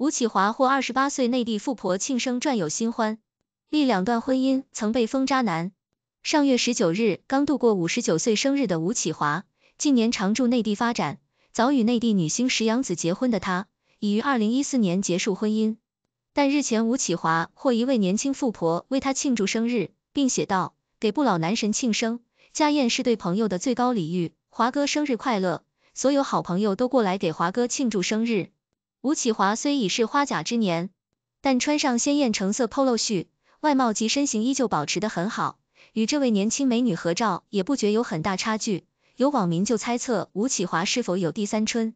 吴启华获二十八岁内地富婆庆生，赚有新欢，历两段婚姻，曾被封渣男。上月十九日，刚度过五十九岁生日的吴启华，近年常驻内地发展，早与内地女星石洋子结婚的他，已于二零一四年结束婚姻。但日前，吴启华获一位年轻富婆为他庆祝生日，并写道：“给不老男神庆生，家宴是对朋友的最高礼遇，华哥生日快乐！所有好朋友都过来给华哥庆祝生日。”吴启华虽已是花甲之年，但穿上鲜艳橙色 Polo 恤，外貌及身形依旧保持得很好。与这位年轻美女合照，也不觉有很大差距。有网民就猜测吴启华是否有第三春。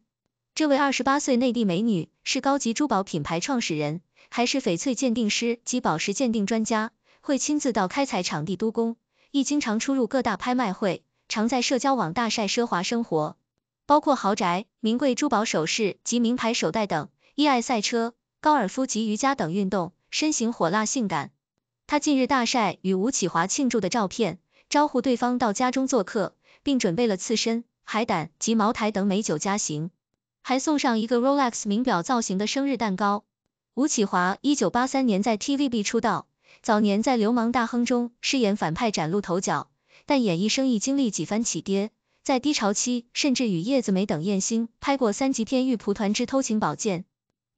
这位二十八岁内地美女是高级珠宝品牌创始人，还是翡翠鉴定师及宝石鉴定专家，会亲自到开采场地督工，亦经常出入各大拍卖会，常在社交网大晒奢华生活，包括豪宅、名贵珠宝首饰及名牌手袋等，亦爱赛车、高尔夫及瑜伽等运动，身形火辣性感。他近日大晒与吴启华庆祝的照片，招呼对方到家中做客，并准备了刺身、海胆及茅台等美酒佳肴，还送上一个 Rolex 名表造型的生日蛋糕。吴启华一九八三年在 TVB 出道，早年在《流氓大亨》中饰演反派崭露头角，但演艺生意经历几番起跌，在低潮期甚至与叶子楣等艳星拍过三级片《玉蒲团之偷情宝剑》，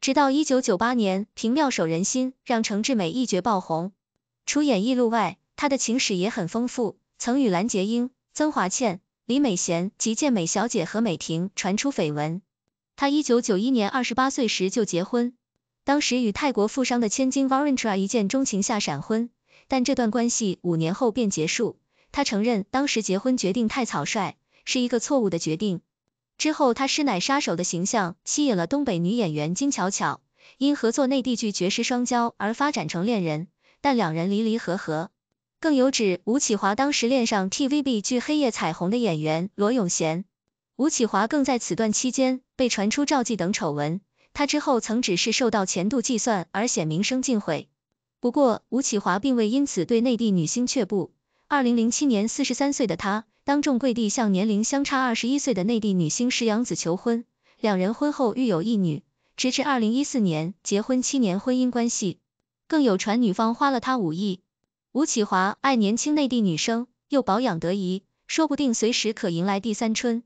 直到一九九八年凭妙手仁心让程志美一决爆红。除演艺路外，他的情史也很丰富，曾与蓝洁瑛、曾华倩、李美贤及健美小姐何美婷传出绯闻。他一九九一年二十八岁时就结婚，当时与泰国富商的千金 Varuntra 一见钟情下闪婚，但这段关系五年后便结束。他承认当时结婚决定太草率，是一个错误的决定。之后他师奶杀手的形象吸引了东北女演员金巧巧，因合作内地剧《绝世双骄》而发展成恋人。但两人离离合合，更有指吴启华当时恋上 TVB 剧《黑夜彩虹》的演员罗永贤。吴启华更在此段期间被传出召妓等丑闻，他之后曾只是受到前度计算而显名声尽毁。不过吴启华并未因此对内地女星却步。二零零七年四十三岁的他当众跪地向年龄相差二十一岁的内地女星石洋子求婚，两人婚后育有一女，直至二零一四年结婚七年婚姻关系。更有传女方花了他五亿。吴启华爱年轻内地女生，又保养得宜，说不定随时可迎来第三春。